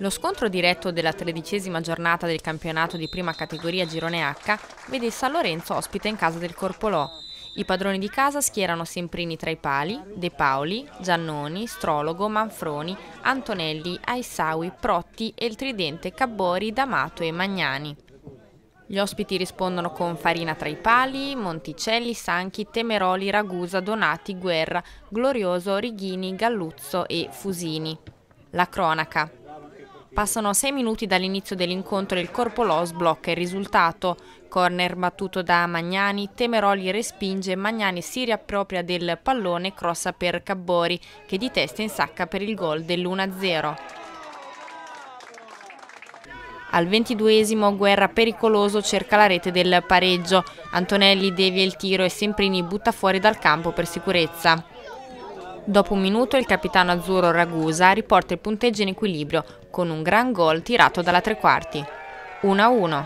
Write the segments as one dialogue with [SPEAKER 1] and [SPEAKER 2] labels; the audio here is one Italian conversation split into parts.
[SPEAKER 1] Lo scontro diretto della tredicesima giornata del campionato di prima categoria Girone H vede il San Lorenzo ospite in casa del Corpolò. I padroni di casa schierano Semprini tra i pali, De Paoli, Giannoni, Strologo, Manfroni, Antonelli, Aissaui, Protti e il tridente Cabbori, D'Amato e Magnani. Gli ospiti rispondono con Farina tra i pali, Monticelli, Sanchi, Temeroli, Ragusa, Donati, Guerra, Glorioso, Righini, Galluzzo e Fusini. La cronaca. Passano sei minuti dall'inizio dell'incontro e il Corpo Lo sblocca il risultato. Corner battuto da Magnani, Temeroli respinge, Magnani si riappropria del pallone e crossa per Cabbori che di testa insacca per il gol dell'1-0. Al ventiduesimo Guerra pericoloso cerca la rete del pareggio. Antonelli devia il tiro e Semprini butta fuori dal campo per sicurezza. Dopo un minuto il capitano azzurro Ragusa riporta il punteggio in equilibrio con un gran gol tirato dalla tre quarti. 1-1.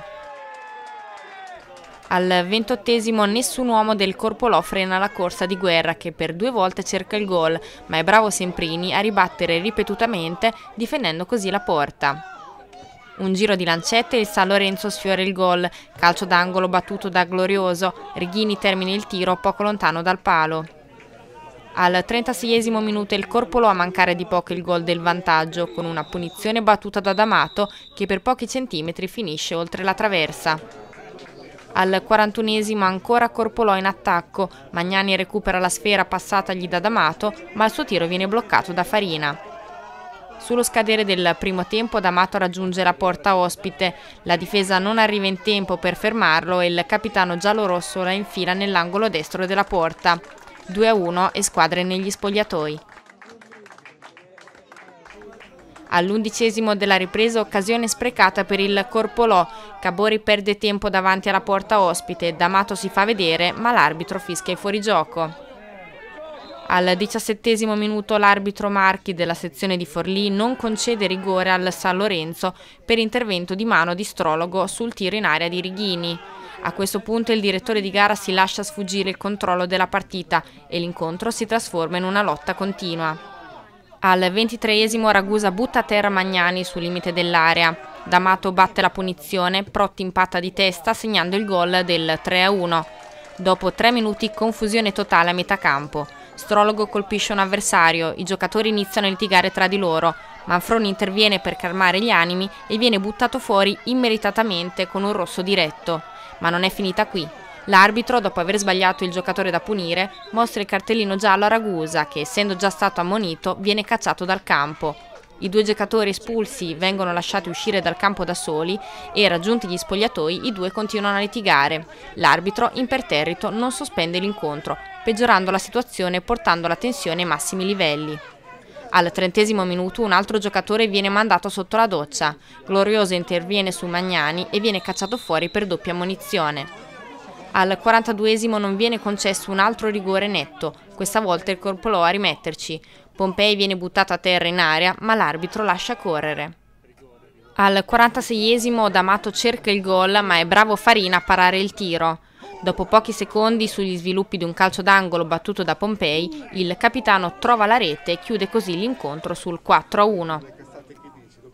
[SPEAKER 1] Al ventottesimo nessun uomo del Corpolò frena la corsa di guerra che per due volte cerca il gol, ma è bravo Semprini a ribattere ripetutamente difendendo così la porta. Un giro di lancette e il San Lorenzo sfiora il gol, calcio d'angolo battuto da Glorioso, Righini termina il tiro poco lontano dal palo. Al 36 minuto il Corpolo a mancare di poco il gol del vantaggio con una punizione battuta da D'Amato che per pochi centimetri finisce oltre la traversa. Al 41 ancora Corpolò in attacco, Magnani recupera la sfera passatagli da D'Amato ma il suo tiro viene bloccato da Farina. Sullo scadere del primo tempo D'Amato raggiunge la porta ospite, la difesa non arriva in tempo per fermarlo e il capitano giallorosso la infila nell'angolo destro della porta. 2-1 e squadre negli spogliatoi. All'undicesimo della ripresa occasione sprecata per il Corpolò. Cabori perde tempo davanti alla porta ospite, D'Amato si fa vedere ma l'arbitro fischia il fuorigioco. Al diciassettesimo minuto l'arbitro Marchi della sezione di Forlì non concede rigore al San Lorenzo per intervento di mano di Strologo sul tiro in area di Righini. A questo punto il direttore di gara si lascia sfuggire il controllo della partita e l'incontro si trasforma in una lotta continua. Al ventitreesimo Ragusa butta a terra Magnani sul limite dell'area. D'Amato batte la punizione, Protti impatta di testa segnando il gol del 3-1. Dopo tre minuti confusione totale a metà campo. Strologo colpisce un avversario, i giocatori iniziano a litigare tra di loro, Manfroni interviene per calmare gli animi e viene buttato fuori immeritatamente con un rosso diretto. Ma non è finita qui. L'arbitro, dopo aver sbagliato il giocatore da punire, mostra il cartellino giallo a Ragusa che, essendo già stato ammonito, viene cacciato dal campo. I due giocatori espulsi vengono lasciati uscire dal campo da soli e, raggiunti gli spogliatoi, i due continuano a litigare. L'arbitro, imperterrito, non sospende l'incontro, peggiorando la situazione e portando la tensione ai massimi livelli. Al trentesimo minuto un altro giocatore viene mandato sotto la doccia. Glorioso interviene su Magnani e viene cacciato fuori per doppia munizione. Al 42esimo non viene concesso un altro rigore netto, questa volta il Corpolò a rimetterci. Pompei viene buttato a terra in aria, ma l'arbitro lascia correre. Al 46esimo D'Amato cerca il gol, ma è bravo Farina a parare il tiro. Dopo pochi secondi sugli sviluppi di un calcio d'angolo battuto da Pompei, il capitano trova la rete e chiude così l'incontro sul 4-1.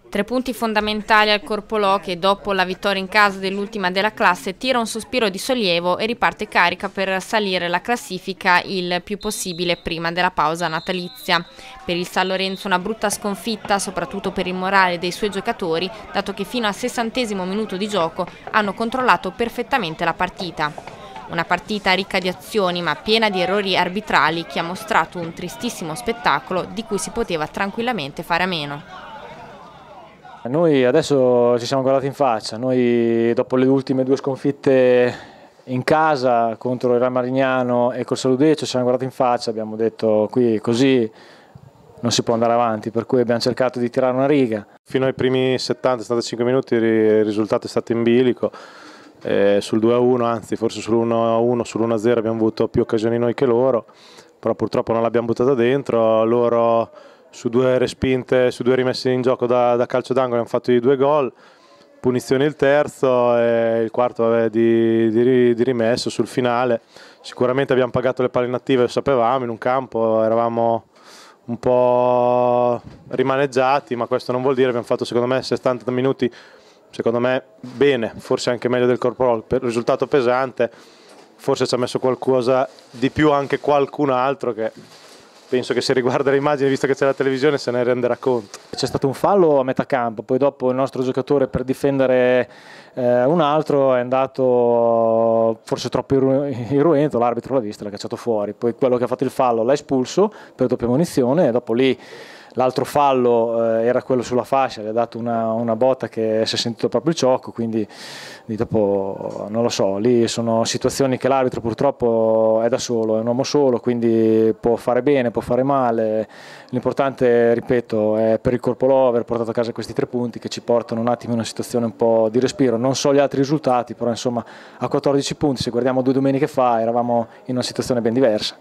[SPEAKER 1] Tre punti fondamentali al Corpolò che dopo la vittoria in casa dell'ultima della classe tira un sospiro di sollievo e riparte carica per salire la classifica il più possibile prima della pausa natalizia. Per il San Lorenzo una brutta sconfitta soprattutto per il morale dei suoi giocatori dato che fino al sessantesimo minuto di gioco hanno controllato perfettamente la partita. Una partita ricca di azioni ma piena di errori arbitrali che ha mostrato un tristissimo spettacolo di cui si poteva tranquillamente fare a meno.
[SPEAKER 2] Noi adesso ci siamo guardati in faccia, noi dopo le ultime due sconfitte in casa contro il Real Marignano e col Saludecio ci siamo guardati in faccia, abbiamo detto qui così non si può andare avanti, per cui abbiamo cercato di tirare una riga.
[SPEAKER 3] Fino ai primi 70-75 minuti il risultato è stato in bilico, eh, sul 2-1, anzi forse sull'1-1, sull'1-0 abbiamo avuto più occasioni noi che loro, però purtroppo non l'abbiamo buttata dentro, loro su due respinte, su due rimesse in gioco da, da calcio d'angolo hanno fatto i due gol, punizione il terzo e il quarto vabbè, di, di, di, rimesso sul finale. Sicuramente abbiamo pagato le palle inattive, lo sapevamo, in un campo eravamo un po' rimaneggiati, ma questo non vuol dire, abbiamo fatto secondo me 70 minuti, secondo me bene, forse anche meglio del corpo, per risultato pesante, forse ci ha messo qualcosa di più anche qualcun altro che penso che se riguarda le immagini, visto che c'è la televisione, se ne renderà conto.
[SPEAKER 2] C'è stato un fallo a metà campo, poi dopo il nostro giocatore per difendere eh, un altro è andato forse troppo irruento, l'arbitro l'ha visto, l'ha cacciato fuori, poi quello che ha fatto il fallo l'ha espulso per doppia munizione e dopo lì L'altro fallo eh, era quello sulla fascia, gli ha dato una, una, botta che si è sentito proprio il ciocco, quindi dopo non lo so, lì sono situazioni che l'arbitro purtroppo è da solo, è un uomo solo, quindi può fare bene, può fare male. L'importante, ripeto, è per il corpo Lo aver portato a casa questi tre punti che ci portano un attimo in una situazione un po' di respiro. Non so gli altri risultati, però insomma a 14 punti, se guardiamo due domeniche fa, eravamo in una situazione ben diversa.